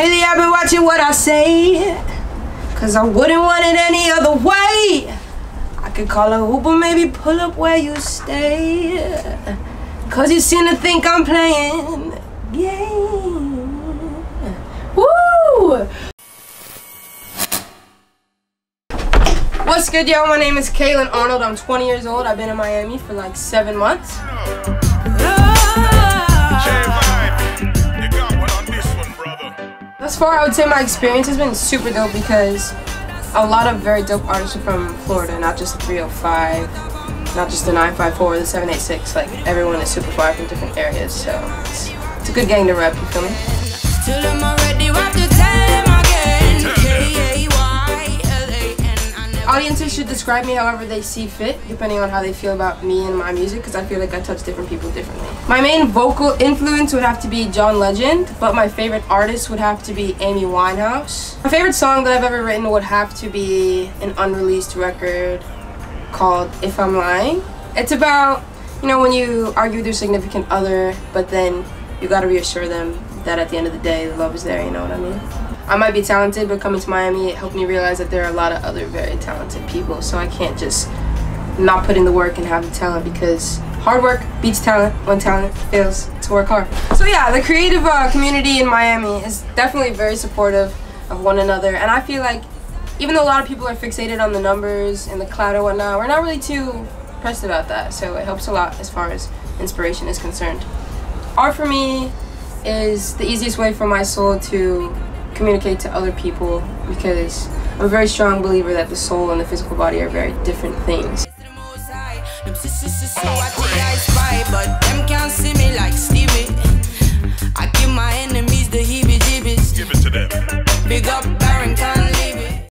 Lately I've been watching what I say. Cause I wouldn't want it any other way. I could call a Uber, maybe pull up where you stay. Cause you seem to think I'm playing game. Woo! What's good, y'all? My name is Kaylan Arnold. I'm 20 years old. I've been in Miami for like seven months. Far, I would say my experience has been super dope because a lot of very dope artists are from Florida, not just the 305, not just the 954 or the 786. Like, everyone is super far from different areas, so it's, it's a good gang to rep, you feel me? Should describe me however they see fit, depending on how they feel about me and my music, because I feel like I touch different people differently. My main vocal influence would have to be John Legend, but my favorite artist would have to be Amy Winehouse. My favorite song that I've ever written would have to be an unreleased record called If I'm Lying. It's about, you know, when you argue with your significant other, but then you gotta reassure them that at the end of the day, the love is there, you know what I mean? I might be talented, but coming to Miami, it helped me realize that there are a lot of other very talented people. So I can't just not put in the work and have the talent because hard work beats talent when talent fails to work hard. So yeah, the creative uh, community in Miami is definitely very supportive of one another. And I feel like even though a lot of people are fixated on the numbers and the cloud and whatnot, we're not really too pressed about that. So it helps a lot as far as inspiration is concerned. Art for me is the easiest way for my soul to communicate to other people because I'm a very strong believer that the soul and the physical body are very different things.